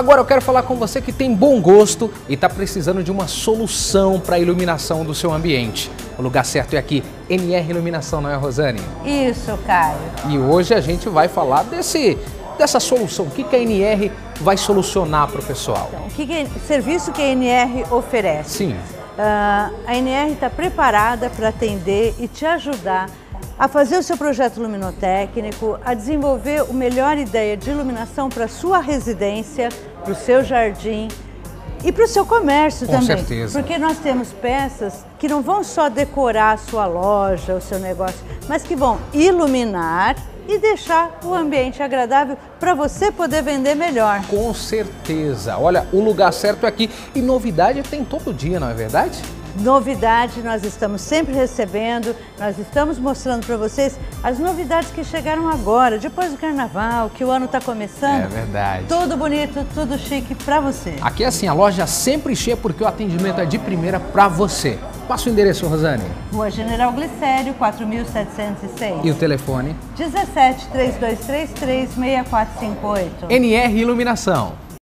Agora eu quero falar com você que tem bom gosto e está precisando de uma solução para a iluminação do seu ambiente. O lugar certo é aqui, NR Iluminação, não é, Rosane? Isso, Caio. E hoje a gente vai falar desse, dessa solução. O que, que a NR vai solucionar para o pessoal? Então, o que, que serviço que a NR oferece? Sim. Uh, a NR está preparada para atender e te ajudar a fazer o seu projeto luminotécnico, a desenvolver a melhor ideia de iluminação para a sua residência, para o seu jardim e para o seu comércio Com também. certeza. Porque nós temos peças que não vão só decorar a sua loja, o seu negócio, mas que vão iluminar e deixar o ambiente agradável para você poder vender melhor. Com certeza. Olha, o lugar certo é aqui. E novidade tem todo dia, não é verdade? Novidade, nós estamos sempre recebendo, nós estamos mostrando para vocês as novidades que chegaram agora, depois do carnaval, que o ano está começando. É verdade. Tudo bonito, tudo chique para você. Aqui é assim, a loja sempre cheia porque o atendimento é de primeira para você. Passa o endereço, Rosane. Rua General Glicério, 4706. E o telefone? 17 3233 6458. NR Iluminação.